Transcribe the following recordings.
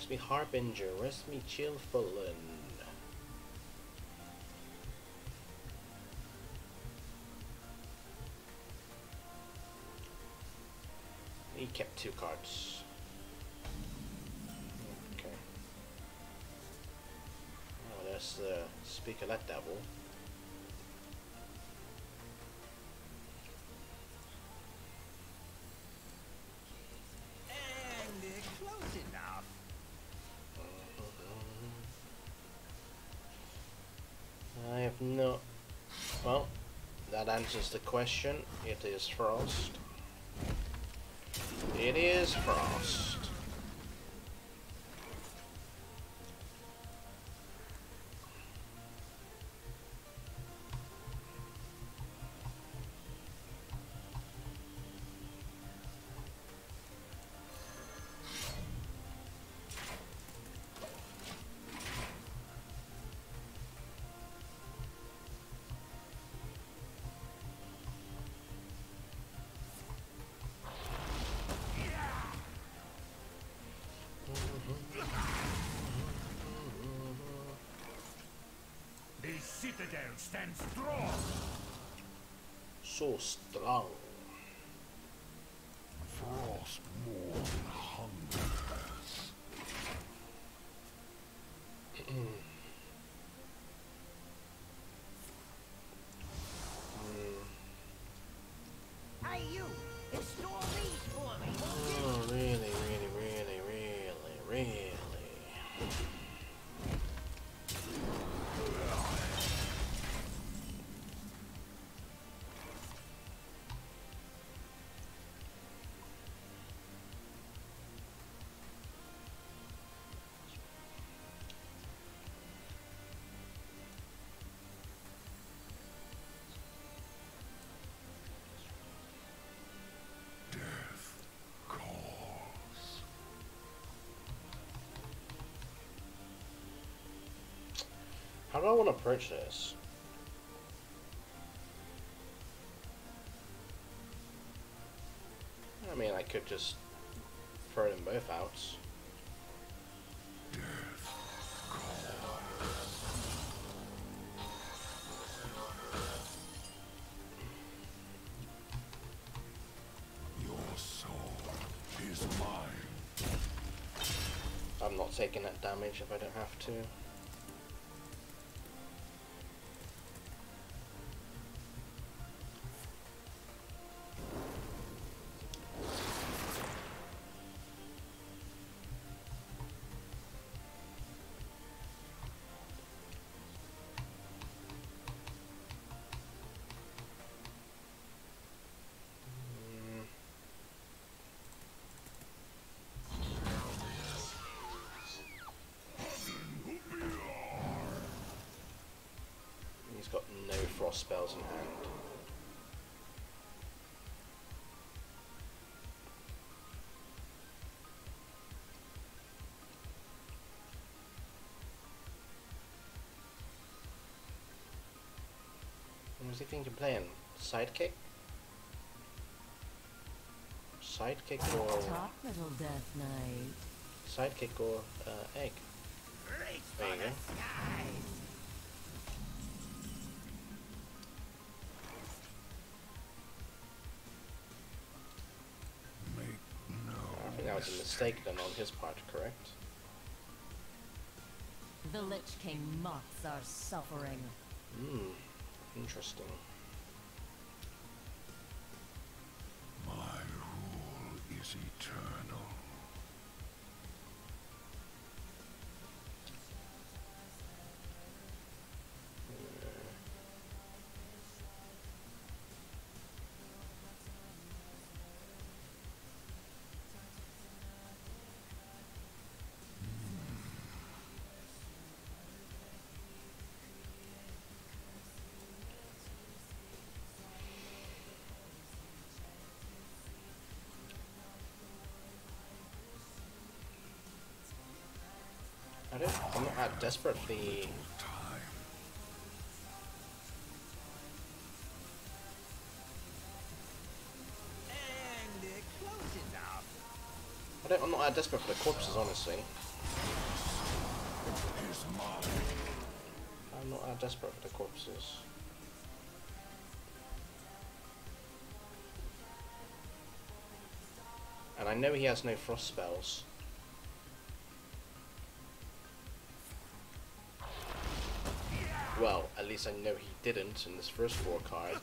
Where's me Harbinger? Where's me Chillfallen? He kept two cards. Okay. Oh, there's the Speaker Let Devil. Answers the question. It is Frost. It is Frost. Citadel stands strong. So strong. Frost mourn hungers. Hey, mm. How do I want to approach this? I mean, I could just throw them both out. Your soul is mine. I'm not taking that damage if I don't have to. He's got no frost spells in hand. What was he thinking playing? Sidekick? Sidekick or Talk, little Death Knight. sidekick or uh, egg? Reach There you go. Was a mistake then on his part, correct? The Lich King mocks our suffering. Hmm, interesting. My rule is eternal. Enough. I don't, I'm not that desperate for the corpses, honestly. I'm not that desperate for the corpses. And I know he has no frost spells. Well, at least I know he didn't in his first four cards.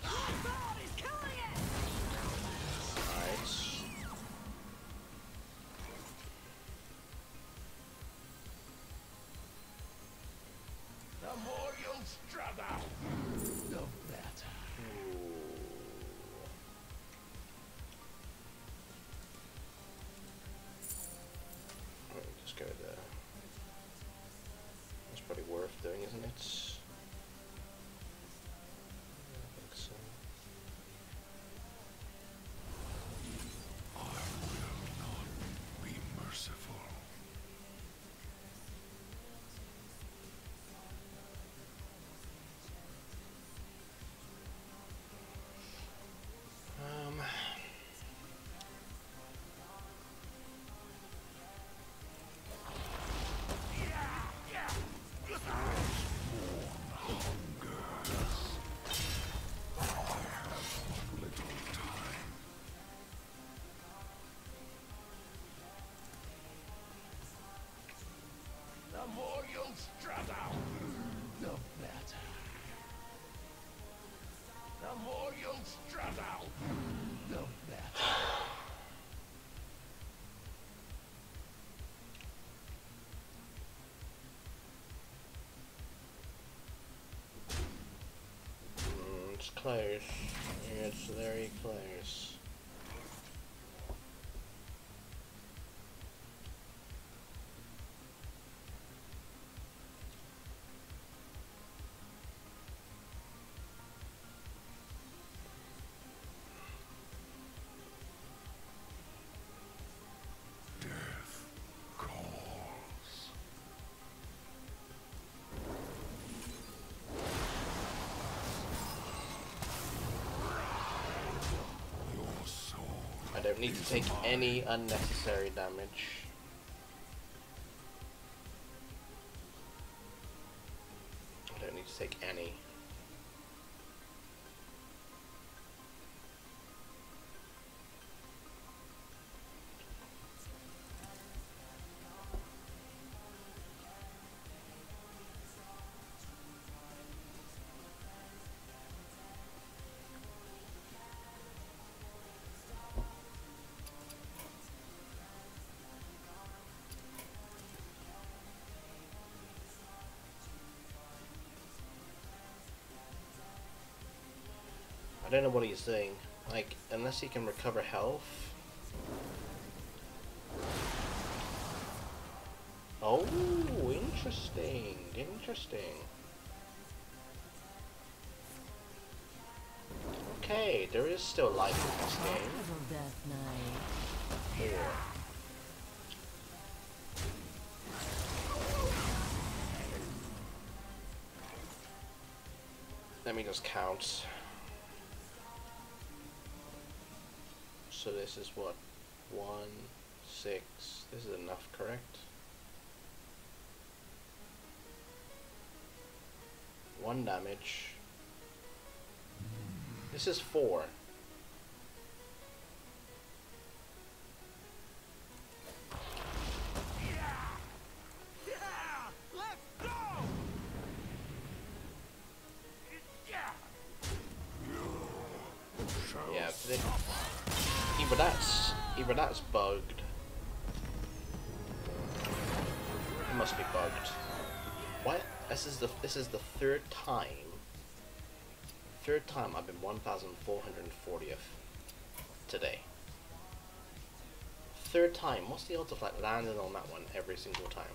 Close. It's very close. Need to take any unnecessary damage. I don't know what he's doing. Like, unless he can recover health. Oh, interesting, interesting. Okay, there is still life in this game. Four. Let me just count. so this is what? 1, 6. This is enough, correct? 1 damage. This is 4. Either that's bugged. It must be bugged. What? This is the this is the third time. Third time I've been 1,440th today. Third time. What's the odds of like landing on that one every single time?